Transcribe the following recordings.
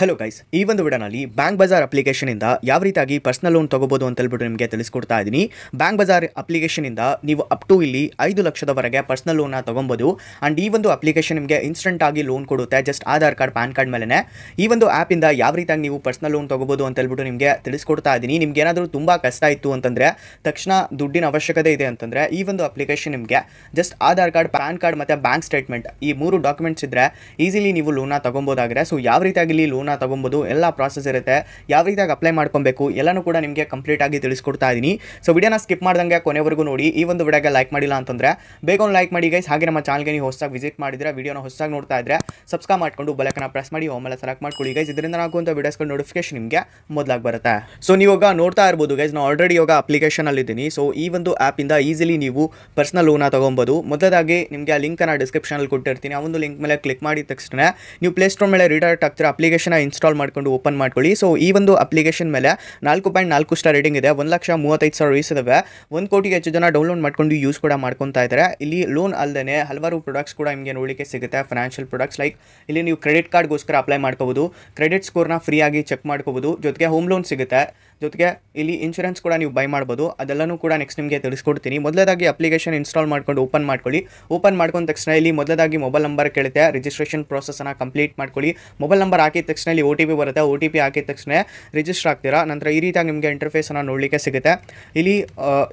Hello guys ಈ ಒಂದು ವಿಡಿಯೋನಲ್ಲಿ ಬ್ಯಾಂಕ್ ಬಜಾರ್ ಅಪ್ಲಿಕೇಶನ್ ಇಂದ ಯಾವ ರೀತಿಯಾಗಿ ಪರ್ಸನಲ್ ಲೋನ್ ತಗೋಬೋದು ಅಂತ ಹೇಳ್ಬಿಟ್ಟು ನಿಮಗೆ ತಿಳಿಸ್ಕೊಡ್ತಾ ಇದ್ದೀನಿ. ಬ್ಯಾಂಕ್ ಬಜಾರ್ ಅಪ್ಲಿಕೇಶನ್ ಇಂದ ನೀವು ಅಪ್ ಟು ಇಲ್ಲಿ ಐದು ಲಕ್ಷದವರೆಗೆ ಪರ್ಸನಲ್ ಲೋನ್ನ ತಗೊಬಹುದು ಆ್ಯಂಡ್ ಈ ಒಂದು ಅಪ್ಲಿಕೇಶನ್ ನಿಮಗೆ ಇನ್ಸ್ಟೆಂಟ್ ಆಗಿ ಲೋನ್ ಕೊಡುತ್ತೆ. Just Aadhaar card PAN card ಮೇಲೆ ಈ ಒಂದು ಆ್ಯಪಿಂದ ಯಾವ ರೀತಿಯಾಗಿ ನೀವು ಪರ್ಸನಲ್ ಲೋನ್ ತಗೋಬೋದು ಅಂತ ಹೇಳ್ಬಿಟ್ಟು ನಿಮಗೆ ತಿಳಿಸ್ಕೊಡ್ತಾ ಇದ್ದೀನಿ. ನಿಮ್ಗೆ ಏನಾದರೂ ತುಂಬ ಕಷ್ಟ ಇತ್ತು ಅಂತಂದರೆ, ತಕ್ಷಣ ದುಡ್ಡಿನ ಅವಶ್ಯಕತೆ ಇದೆ ಅಂತಂದರೆ, ಈ ಒಂದು ಅಪ್ಲಿಕೇಶನ್ ನಿಮಗೆ just Aadhaar card PAN card ಮತ್ತು ಬ್ಯಾಂಕ್ ಸ್ಟೇಟ್ಮೆಂಟ್ ಈ ಮೂರು ಡಾಕ್ಯುಮೆಂಟ್ಸ್ ಇದ್ದರೆ ಈಸಿಲಿ ನೀವು ಲೋನ್ನ ತಗೊಬೋದಾಗಿದೆ ಸೊ ಯಾವ ರೀತಿಯಾಗಿ ಇಲ್ಲಿ ಲೋನ್ನ ತೊಗೊಬೋದು, ಎಲ್ಲ ಪ್ರಾಸೆಸ್ ಇರುತ್ತೆ. ಯಾವ ರೀತಿಯಾಗಿ ಅಪ್ಲೈ ಮಾಡ್ಕೊಬೇಕು, ಎಲ್ಲನೂ ಕೂಡ ನಿಮಗೆ ಕಂಪ್ಲೀಟ್ ಆಗಿ ತಿಳಿಸ್ಕೊಡ್ತಾ ಇದ್ದೀನಿ ಸೊ ವಿಡಿಯೋನ ಸ್ಕಿಪ್ ಮಾಡ್ದಂಗೆ ಕೊನೆವರೆಗೂ ನೋಡಿ, ಈ ಒಂದು ವಿಡಿಯೋಗೆ ಲೈಕ್ ಮಾಡಿಲ್ಲ ಅಂತಂದರೆ, ಬೇಗ ಒಂದು ಲೈಕ್ ಮಾಡಿ ಗೈಸ್ ಹಾಗೆ ನಮ್ಮ ಚಾನಲ್ಗೆ ನೀವು ಹೊಸದಾಗಿ ವಿಸಿಟ್ ಮಾಡಿದ್ರೆ ವಿಡಿಯೋನ ಹೊಸದಾಗಿ ನೋಡ್ತಾ ಇದ್ರೆ ಸಬ್ಸ್ಕ್ರೈಬ್ ಮಾಡ್ಕೊಂಡು ಬಲಕನ ಪ್ರೆಸ್ ಮಾಡಿ ಆಮೇಲೆ ಸೆಲೆಕ್ಟ್ ಮಾಡ್ಕೊಳ್ಳಿ. ಗೈಸ್ ಇದರಿಂದ ಆಗುವಂಥ ವಿಡಿಯೋಸ್ಗಳು ನೋಟಿಫಿಕೇಶನ್ ನಿಮಗೆ ಮೊದಲಾಗಿ ಬರುತ್ತೆ. ಸೊ ನೀವು ಈಗ ನೋಡ್ತಾ ಇರ್ಬೋದು ಗೈಸ್ ನಾನು ಆಲ್ರೆಡಿ ಇವಾಗ ಅಪ್ಲಿಕೇಶನ್ ಅಲ್ಲಿ ಇದ್ದೀನಿ. ಸೊ ಈ ಒಂದು ಆ್ಯಪಿಂದ ಈಸಿಲಿ ನೀವು ಪರ್ಸನಲ್ ಲೋನ ತೊಗೊಬೋದು. ಮೊದಲಾಗಿ ನಿಮಗೆ ಆ ಲಿಂಕನ್ನು ಡಿಸ್ಕ್ರಿಪ್ಷನಲ್ಲಿ ಕೊಟ್ಟಿರ್ತೀನಿ. ಆ ಒಂದು ಲಿಂಕ್ ಮೇಲೆ ಕ್ಲಿಕ್ ಮಾಡಿದ ತಕ್ಷಣ ನೀವು ಪ್ಲೇಸ್ಟೋರ್ ಮೇಲೆ ರಿಡೈರೆಕ್ಟ್ ಆಗ್ತೀರಾ ಅಪ್ಲಿಕೇಶನ್ ಇನ್ಸ್ಟಾಲ್ ಮಾಡ್ಕೊಂಡು ಓಪನ್ ಮಾಡ್ಕೊಳ್ಳಿ. ಸೊ ಈ ಒಂದು ಅಪ್ಲಿಕೇಶನ್ ಮೇಲೆ ನಾಲ್ಕು ಪಾಯಿಂಟ್ ನಾಲ್ಕು ಸ್ಟಾರ್ ರೇಟಿಂಗ್ ಇದೆ. ಒಂದು ಲಕ್ಷ ಮೂವತ್ತೈದು ಸಾವಿರ ವೀಸ್ ಇದಾವೆ. ಒಂದು ಕೋಟಿಗೆ ಹೆಚ್ಚು ಜನ ಡೌನ್ಲೋಡ್ ಮಾಡ್ಕೊಂಡು ಯೂಸ್ ಕೂಡ ಮಾಡ್ಕೊತಾ ಇದ್ದಾರೆ ಇಲ್ಲಿ ಲೋನ್ ಅಲ್ಲದೆ ಹಲವಾರು ಪ್ರಾಡಕ್ಟ್ಸ್ ಕೂಡ ನಿಮಗೆ ನೋಡಲಿಕ್ಕೆ ಸಿಗುತ್ತೆ. ಫೈನಾನ್ಷಿಯಲ್ ಪ್ರಾಡಕ್ಟ್ಸ್ ಲೈಕ್ ಇಲ್ಲಿ ನೀವು ಕ್ರೆಡಿಟ್ ಕಾರ್ಡ್ಗೋಸ್ಕರ ಅಪ್ಲೈ ಮಾಡ್ಕೋಬೋದು. ಕ್ರೆಡಿಟ್ ಸ್ಕೋರ್ನ ಫ್ರೀಯಾಗಿ ಚೆಕ್ ಮಾಡ್ಕೋಬೋದು. ಜೊತೆಗೆ ಹೋಮ್ ಲೋನ್ ಸಿಗುತ್ತೆ. ಜೊತೆಗೆ ಇಲ್ಲಿ ಇನ್ಶೂರೆನ್ಸ್ ಕೂಡ ನೀವು ಬೈ ಮಾಡ್ಬೋದು. ಅದೆಲ್ಲನೂ ಕೂಡ ನೆಕ್ಸ್ಟ್ ನಿಮಗೆ ತಿಳಿಸ್ಕೊಡ್ತೀನಿ. ಮೊದಲದಾಗಿ ಅಪ್ಲಿಕೇಶನ್ ಇನ್ಸ್ಟಾಲ್ ಮಾಡ್ಕೊಂಡು ಓಪನ್ ಮಾಡ್ಕೊಳ್ಳಿ. ಓಪನ್ ಮಾಡ್ಕೊಂಡ ತಕ್ಷಣ ಇಲ್ಲಿ ಮೊದಲದಾಗಿ ಮೊಬೈಲ್ ನಂಬರ್ ಕೇಳುತ್ತೆ. ರಿಜಿಸ್ಟ್ರೇಷನ್ ಪ್ರೋಸೆಸನ್ನು ಕಂಪ್ಲೀಟ್ ಮಾಡ್ಕೊಳ್ಳಿ. ಮೊಬೈಲ್ ನಂಬರ್ ಹಾಕಿದ ತಕ್ಷಣ ಇಲ್ಲಿ ಒ ಟಿ ಪಿ ಬರುತ್ತೆ. ಒ ಟಿ ಪಿ ಹಾಕಿದ ತಕ್ಷಣ ರಿಜಿಸ್ಟರ್ ಆಗ್ತೀರಾ? ನಂತರ ಈ ರೀತಿಯಾಗಿ ನಿಮಗೆ ಇಂಟರ್ಫೇಸನ್ನು ನೋಡಲಿಕ್ಕೆ ಸಿಗುತ್ತೆ. ಇಲ್ಲಿ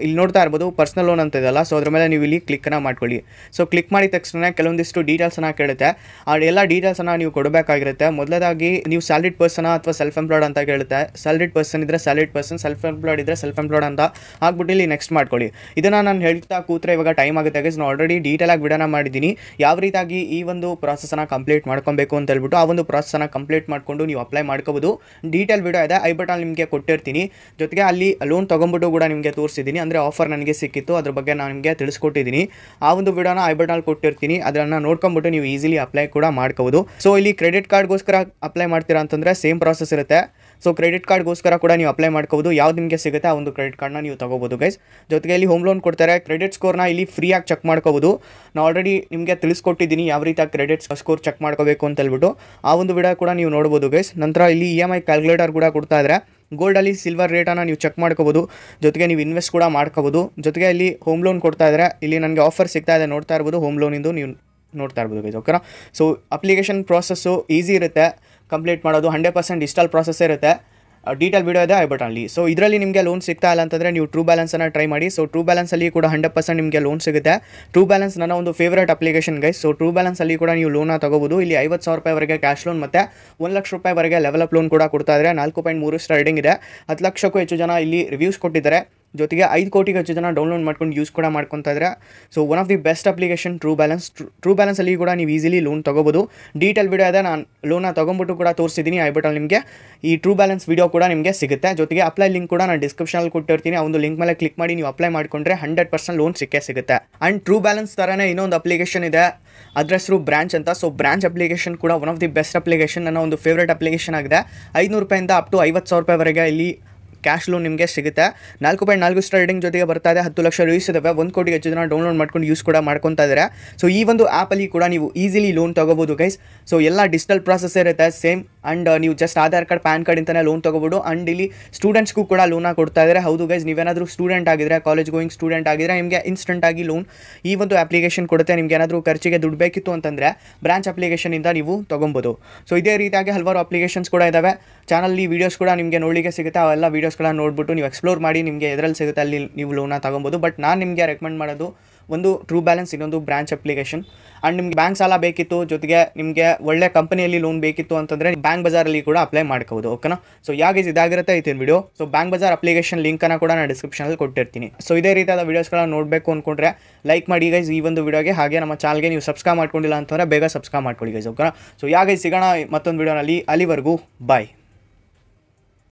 ಇಲ್ಲಿ ನೋಡ್ತಾ ಇರ್ಬೋದು ಪರ್ಸನಲ್ ಲೋನ್ ಅಂತ ಇದೆಲ್ಲ ಸೊ ಅದ್ರ ಮೇಲೆ ನೀವು ಇಲ್ಲಿ ಕ್ಲಿಕ್ಕನ್ನು ಮಾಡ್ಕೊಳ್ಳಿ. ಸೊ ಕ್ಲಿಕ್ ಮಾಡಿದ ತಕ್ಷಣ ಕೆಲವೊಂದಿಷ್ಟು ಡೀಟೇಲ್ಸನ್ನು ಕೇಳುತ್ತೆ. ಆ, ಎಲ್ಲ ಡೀಟೇಲ್ಸನ್ನು ನೀವು ಕೊಡಬೇಕಾಗಿರುತ್ತೆ. ಮೊದಲದಾಗಿ ನೀವು ಸ್ಯಾಲ್ರಿಡ್ ಪರ್ಸನ್ ಅಥವಾ ಸೆಲ್ಫ್ ಎಂಪ್ಲಾಯ್ಡ್ ಅಂತ ಕೇಳುತ್ತೆ. ಸ್ಯಾಲ್ರಿಡ್ ಪರ್ಸನ್ ಇದ್ದರೆ ಸ್ಯಾಲ್ರಿಡ್ ಪರ್ಸನ್ ಸೆಲ್ಫ್ ಎಂಪ್ಲಾಯ್ಡ್ ಇದ್ದರೆ ಸೆಲ್ಫ್ ಎಂಪ್ಲಾಯ್ಡ್ ಅಂತ ಹಾಕ್ಬಿಟ್ಟು ಇಲ್ಲಿ ನೆಕ್ಸ್ಟ್ ಮಾಡ್ಕೊಳ್ಳಿ. ಇದನ್ನು ನಾನು ಹೇಳ್ತಾ ಕೂತ್ರೆ ಇವಾಗ ಟೈಮ್ ಆಗುತ್ತೆ. ಗೈಸ್ ನಾನು ಆಲ್ರೆಡಿ ಡೀಟೇಲಾಗಿ ವಿಡನ ಮಾಡಿದ್ದೀನಿ. ಯಾವ ರೀತಿಯಾಗಿ ಈ ಒಂದು ಪ್ರಾಸೆಸನ್ನು ಕಂಪ್ಲೀಟ್ ಮಾಡ್ಕೊಬೇಕು ಅಂತ ಹೇಳ್ಬಿಟ್ಟು ಆ ಒಂದು ಪ್ರಾಸೆಸನ್ನು ಕಂಪ್ಲೀಟ್ ಮಾಡಿಕೊಂಡು ನೀವು ಅಪ್ಲೈ ಮಾಡ್ಕೋಬೋದು. ಡೀಟೇಲ್ ವಿಡಿಯೋ ಇದೆ ಐ ಬಟನ್ ನಿಮಗೆ ಕೊಟ್ಟಿರ್ತೀನಿ. ಜೊತೆಗೆ ಅಲ್ಲಿ ಲೋನ್ ತೊಗೊಂಬಿಟ್ಟು ಕೂಡ ನಿಮಗೆ ತೋರಿಸಿದ್ದೀನಿ. ಅಂದರೆ ಆಫರ್ ನನಗೆ ಸಿಕ್ಕಿತ್ತು, ಅದ್ರ ಬಗ್ಗೆ ನಾನು ನಿಮಗೆ ತಿಳಿಸ್ಕೊಟ್ಟಿದ್ದೀನಿ. ಆ ಒಂದು ವಿಡಿಯೋನ ಐ ಬಟನ್ ಕೊಟ್ಟಿರ್ತೀನಿ. ಅದನ್ನು ನೋಡ್ಕೊಂಬಿಟ್ಟು ನೀವು ಈಸಿಲಿ ಅಪ್ಲೈ ಕೂಡ ಮಾಡ್ಕೋಬೋದು. ಸೊ ಇಲ್ಲಿ ಕ್ರೆಡಿಟ್ ಕಾರ್ಡ್ಗೋಸ್ಕರ ಅಪ್ಲೈ ಮಾಡ್ತೀರಾ ಅಂತಂದರೆ ಸೇಮ್ ಪ್ರಾಸೆಸ್ ಇರುತ್ತೆ. ಸೊ ಕ್ರೆಡಿಟ್ ಕಾರ್ಡ್ಗೋಸ್ಕರ ಕೂಡ ನೀವು ಅಪ್ಲೈ ಮಾಡ್ಕೋಬೋದು, ಯಾವ್ದು ನಿಮಗೆ ಸಿಗುತ್ತೆ ಆ ಒಂದು ಕ್ರೆಡಿಟ್ ಕಾರ್ಡ್ನ ನೀವು ತಗೋಬೋದು ಗೈಸ್ ಜೊತೆಗೆ ಇಲ್ಲಿ ಹೋಮ್ ಲೋನ್ ಕೊಡ್ತಾರೆ ಕ್ರೆಡಿಟ್ ಸ್ಕೋರ್ನ ಇಲ್ಲಿ ಫ್ರೀಯಾಗಿ ಚೆಕ್ ಮಾಡ್ಕೋಬೋದು. ನಾನು ಆಲ್ರೆಡಿ ನಿಮಗೆ ತಿಳಿಸ್ಕೊಟ್ಟಿದ್ದೀನಿ ಯಾವ ರೀತಿ ಕ್ರೆಡಿಟ್ ಸ್ಕೋರ್ ಚೆಕ್ ಮಾಡ್ಕೋಬೇಕು ಅಂತ ಹೇಳ್ಬಿಟ್ಟು ಆ ಒಂದು ವಿಡಿಯೋ ಕೂಡ ನೀವು ನೋಡ್ಬೋದು ಗೈಸ್ ನಂತರ ಇಲ್ಲಿ ಇ ಎಂ ಐ ಕ್ಯಾಲ್ಕುಲೇಟರ್ ಕೂಡ ಕೊಡ್ತಾ ಇದ್ದಾರೆ ಗೋಲ್ಡಲ್ಲಿ ಸಿಲ್ವರ್ ರೇಟನ್ನು ನೀವು ಚೆಕ್ ಮಾಡ್ಕೋಬೋದು. ಜೊತೆಗೆ ನೀವು ಇನ್ವೆಸ್ಟ್ ಕೂಡ ಮಾಡ್ಕೋಬೋದು. ಜೊತೆಗೆ ಇಲ್ಲಿ ಹೋಮ್ ಲೋನ್ ಕೊಡ್ತಾ ಇದ್ದಾರೆ ಇಲ್ಲಿ ನನಗೆ ಆಫರ್ ಸಿಗ್ತಾ ಇದೆ, ನೋಡ್ತಾ ಇರ್ಬೋದು ಹೋಮ್ ಲೋನಿಂದು ನೀವು ನೋಡ್ತಾ ಇರ್ಬೋದು ಗೈಸ್ ಓಕೆನಾ ಸೊ ಅಪ್ಲಿಕೇಶನ್ ಪ್ರಾಸೆಸ್ಸು ಈಸಿ ಇರುತ್ತೆ. ಕಂಪ್ಲೀಟ್ ಮಾಡೋದು ಹಂಡ್ರೆಡ್ ಪರ್ಸೆಂಟ್ ಡಿಜಿಟಲ್ ಪ್ರಾಸೆಸ್ ಇರುತ್ತೆ. ಡೀಟೇಲ್ ವಿಡಿಯೋ ಇದೆ ಐ ಬಟನ್ಲಿ ಸೊ ಇದರಲ್ಲಿ ನಿಮಗೆ ಲೋನ್ ಸಿಗ್ತಾ ಇಲ್ಲ ಅಂತಂದರೆ ನೀವು ಟ್ರೂ ಬ್ಯಾಲೆನ್ಸನ್ನು ಟ್ರೈ ಮಾಡಿ. ಸೊ ಟ್ರೂ ಬ್ಯಾಲೆನ್ಸಲ್ಲಿ ಕೂಡ ಹಂಡ್ರೆಡ್ ಪರ್ಸೆಂಟ್ ನಿಮಗೆ ಲೋನ್ ಸಿಗುತ್ತೆ. ಟ್ರೂ ಬ್ಯಾಲೆನ್ಸ್ ನನ್ನ ಒಂದು favourite application guys so true ಬ್ಯಾಲೆನ್ಸಲ್ಲಿ ಕೂಡ ನೀವು ಲೋನ ತಗೋಬೋದು. ಇಲ್ಲಿ ಐವತ್ತು ಸಾವಿರ ರೂಪಾಯಿವರೆಗೆ ಕ್ಯಾಶ್ ಲೋನ್ ಮತ್ತು ಒಂದು ಲಕ್ಷ ರೂಪಾಯಿವರೆಗೆ ಅಪ್ ಲೋನ್ ಕೂಡ ಕೊಡ್ತಾ ಇದ್ದಾರೆ ನಾಲ್ಕು ಪಾಯಿಂಟ್ ಮೂರು ಇದೆ. ಹತ್ತು ಲಕ್ಷಕ್ಕೂ ಹೆಚ್ಚು ಜನ ಇಲ್ಲಿ ರಿವ್ಯೂಸ್ ಕೊಟ್ಟಿದ್ದಾರೆ. ಜೊತೆಗೆ ಐದು ಕೋಟಿಗೆ ಹೆಚ್ಚು ಜನ ಡೌನ್ಲೋಡ್ ಮಾಡ್ಕೊಂಡು ಯೂಸ್ ಕೂಡ ಮಾಡ್ಕೊತಾ ಇದ್ದಾರೆ so one of the best application true balance true ಬ್ಯಾಲೆನ್ಸಲ್ಲಿ ಕೂಡ ನೀವು ಈಸಿಲಿ ಲೋನ್ ತೊಗೋಬೋದು. ಡೀಟೇಲ್ ವಿಡಿಯೋ ಇದೆ, ನಾನು ಲೋನ ತೊಗೊಂಬಿಟ್ಟು ಕೂಡ ತೋರಿಸಿದ್ದೀನಿ. ಐ ನಿಮಗೆ ಈ ಟ್ರೂ ಬ್ಯಾಲೆನ್ಸ್ ವಿಡಿಯೋ ಕೂಡ ನಿಮಗೆ ಸಿಗುತ್ತೆ. ಜೊತೆಗೆ ಅಪ್ಲೈ ಲಿಂಕ್ ಕೂಡ ನಾನು ಡಿಸ್ಕ್ರಿಪ್ಷನಲ್ಲಿ ಕೊಟ್ಟಿರ್ತೀನಿ. ಆ ಒಂದು ಲಿಂಕ್ ಮೇಲೆ ಕ್ಲಿಕ್ ಮಾಡಿ ನೀವು ಅಪ್ಲೈ ಮಾಡಿಕೊಂಡ್ರೆ ಹಂಡ್ರೆಡ್ ಪರ್ಸೆಂಟ್ ಲೋನ್ ಸಿಕ್ಕೇ ಸಿಗುತ್ತೆ. ಆ್ಯಂಡ್ ಟ್ರೂ ಬ್ಯಾಲೆನ್ಸ್ ಥರನೇ ಇನ್ನೊಂದು ಅಪ್ಲಿಕೇಶನ್ ಇದೆ. ಅದ್ರ ಹೆಸರು ಬ್ರಾಂಚ್ ಅಂತ. ಸೊ ಬ್ರಾಂಚ್ ಅಪ್ಲಿಕೇಶನ್ ಕೂಡ one of the best application ನನ್ನ ಒಂದು ಫೇವ್ರೇಟ್ ಅಪ್ಲಿಕೇಶನ್ ಆಗಿದೆ. ಐನೂರು ರೂಪಾಯಿಂದ ಅಪ್ ಟು ಐವತ್ತು ಸಾವಿರ ರೂಪಾಯಿವರೆಗೆ ಇಲ್ಲಿ ಕ್ಯಾಶ್ ಲೋನ್ ನಿಮಗೆ ಸಿಗುತ್ತೆ. ನಾಲ್ಕು ಪಾಯಿಂಟ್ ನಾಲ್ಕು ಸ್ಟಾರ್ ರೇಟಿಂಗ್ ಜೊತೆಗೆ ಬರ್ತಾ ಇದೆ. ಹತ್ತು ಲಕ್ಷ ರೂಸ್ ಇದಾವೆ. ಒಂದು ಕೋಟಿ ಹೆಚ್ಚು ಜನ ಡೌನ್ಲೋಡ್ ಮಾಡ್ಕೊಂಡು ಯೂಸ್ ಕೂಡ ಮಾಡ್ಕೊತಾ ಇದ್ದಾರೆ ಸೊ ಈ ಒಂದು ಆ್ಯಪಲ್ಲಿ ಕೂಡ ನೀವು ಈಸಿಲಿ ಲೋನ್ ತಗೋಬೋದು ಗೈಸ್ ಸೊ ಎಲ್ಲ ಡಿಜಿಟಲ್ ಪ್ರಾಸೆಸ್ ಇರುತ್ತೆ. ಸೇಮ್ ಆ್ಯಂಡ್ ನೀವು just Aadhaar card, PAN card ಇಂತಲೇ loan ತೊಗೋಬೋದು. ಆ್ಯಂಡ್ ಇಲ್ಲಿ ಸ್ಟೂಡೆಂಟ್ಸ್ಗೂ ಕೂಡ ಲೋನ ಕೊಡ್ತಾ ಇದ್ದಾರೆ ಹೌದು ಗೈಸ್ ನೀವೇನಾದರೂ ಸ್ಟೂಡೆಂಟ್ ಆಗಿದ್ರೆ ಕಾಲೇಜ್ ಗೋಯಿಂಗ್ ಸ್ಟೂಡೆಂಟ್ ಆಗಿದ್ರೆ, ನಿಮಗೆ ಇನ್ಸ್ಟೆಂಟ್ ಆಗಿ ಲೋನ್ ಈ ಒಂದು ಅಪ್ಲಿಕೇಶನ್ ಕೊಡುತ್ತೆ. ನಿಮ್ಗೆ ಏನಾದರೂ ಖರ್ಚಿಗೆ ದುಡ್ಡು ಬೇಕಿತ್ತು ಅಂತಂದರೆ ಬ್ರಾಂಚ್ ಅಪ್ಲಿಕೇಶನಿಂದ ನೀವು ತೊಗೊಬೋದು. ಸೊ ಇದೇ ರೀತಿಯಾಗಿ ಹಲವಾರು ಅಪ್ಲಿಕೇಶನ್ಸ್ ಕೂಡ ಇದ್ದಾವೆ ಚಾನಲ್ಲಿ ವೀಡಿಯೋಸ್ ಕೂಡ ನಿಮಗೆ ನೋಡಲಿಕ್ಕೆ ಸಿಗುತ್ತೆ. ಅವೆಲ್ಲ ವೀಡಿಯೋಸ್ಗಳನ್ನ ನೋಡ್ಬಿಟ್ಟು ನೀವು ಎಕ್ಸ್ಪ್ಲೋರ್ ಮಾಡಿ ನಿಮಗೆ ಎದರಲ್ಲಿ ಸಿಗುತ್ತೆ ಅಲ್ಲಿ ನೀವು ಲೋನ ತೊಗೊಬೋದು. ಬಟ್ ನಾನು ನಿಮಗೆ ರೆಕಮೆಂಡ್ ಮಾಡೋದು ಒಂದು ಟ್ರೂ ಬ್ಯಾಲೆನ್ಸ್ ಇನ್ನೊಂದು ಬ್ರಾಂಚ್ ಅಪ್ಲಿಕೇಶನ್ ಆ್ಯಂಡ್ ನಿಮ್ಗೆ ಬ್ಯಾಂಕ್ ಸಾಲ ಬೇಕಿತ್ತು, ಜೊತೆಗೆ ನಿಮಗೆ ಒಳ್ಳೆ ಕಂಪನಿಯಲ್ಲಿ ಲೋನ್ ಬೇಕಿತ್ತು ಅಂತಂದರೆ ಬ್ಯಾಂಕ್ ಬಜಾರಲ್ಲಿ ಕೂಡ ಅಪ್ಲೈ ಮಾಡ್ಕೋಬೋದು ಓಕೆನಾ ಸೊ ಯಾಕೆ ಇದಾಗಿರುತ್ತೆ ಇತ್ತಿನ video so bank Bazaar application ಲಿಂಕನ್ನು ಕೂಡ ನಾನು ಡಿಸ್ಕ್ರಿಪ್ಷನಲ್ಲಿ ಕೊಟ್ಟಿರ್ತೀನಿ. ಸೊ ಇದೇ ರೀತಿಯಾದ ವೀಡಿಯೋಸ್ಗಳನ್ನ ನೋಡಬೇಕು ಅಂದ್ಕೊಂಡ್ರೆ ಲೈಕ್ ಮಾಡಿ ಗೈಸ್ ಈ ಒಂದು ವಿಡಿಯೋಗೆ ಹಾಗೆ ನಮ್ಮ ಚಾನಲ್ಗೆ ನೀವು ಸಬ್ಸ್ಕ್ರೈಬ್ ಮಾಡ್ಕೊಂಡಿಲ್ಲ ಅಂತಂದರೆ ಬೇಗ ಸಬ್ಸ್ಕ್ರೈಬ್ ಮಾಡ್ಕೊಳ್ಳಿ ಗೈಸ್ ಓಕೆನಾ ಸೊ ಯಾಕೆ ಸಿಗೋಣ ಮತ್ತೊಂದು ವಿಡಿಯೋನಲ್ಲಿ ಅಲ್ಲಿವರೆಗೂ ಬಾಯ್